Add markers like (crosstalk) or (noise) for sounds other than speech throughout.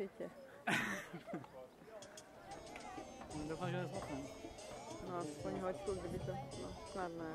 Určitě. (laughs) Doufám, že schopný. No aspoň hoďku, kdyby to, no snad ne.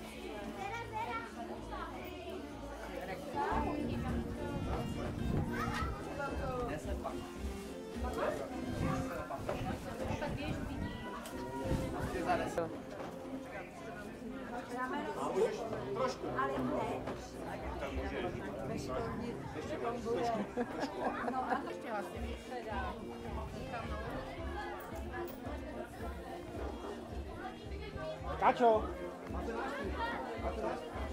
Jakoby. Kačo! Jo.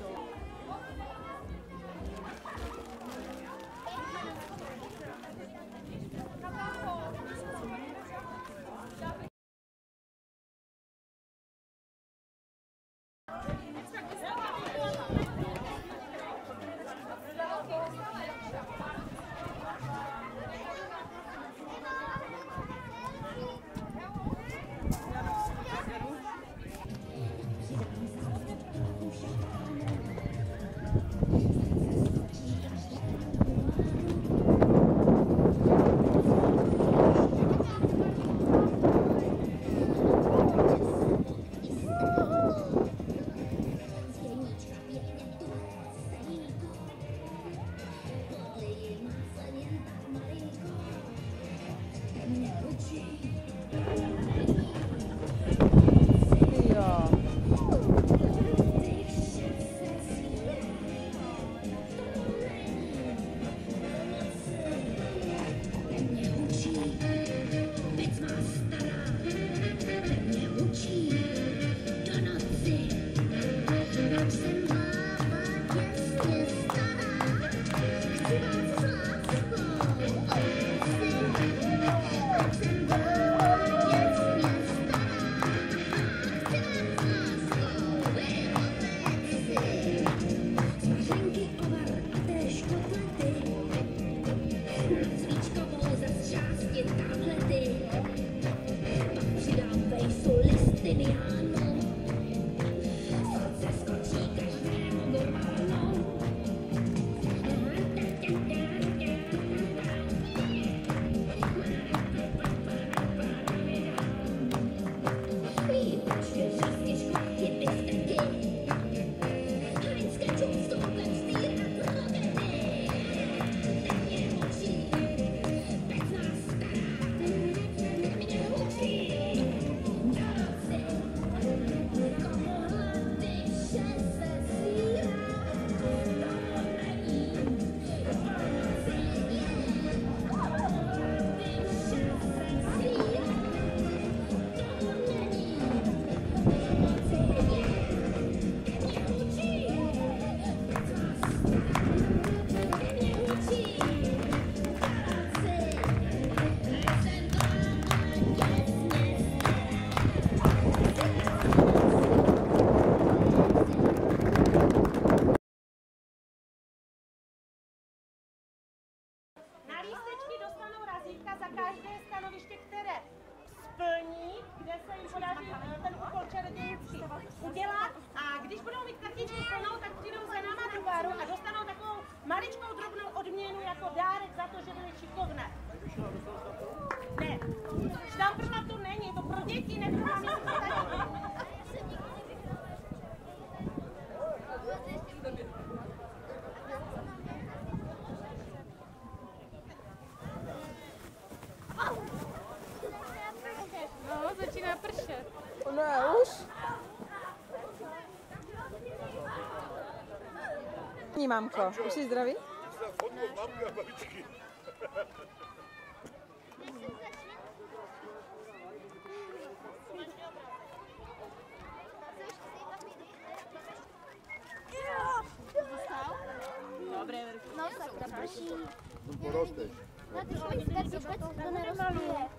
Každé stanoviště, které splní, kde se jim podaří eh, ten úkol čarodějnický udělat. A když budou mít kartičku plnou, tak přijdou za náma do baru a dostanou takovou maličkou drobnou odměnu jako dárek za to, že byly šikovné. Ne, štamprla to není, to pro děti, ne Ní mámko, už jsi zdravý? Dobré, no, tak to prší. No porosteš. No ty, to nerozumíš.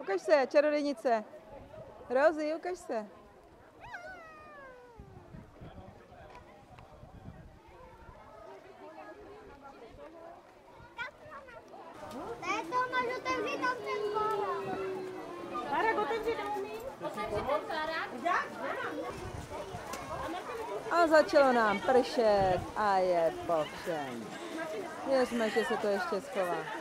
Ukaž se, čarodějnice. Rozy, ukaž se. A začalo nám pršet a je po všem. Věřme, že se to ještě schová.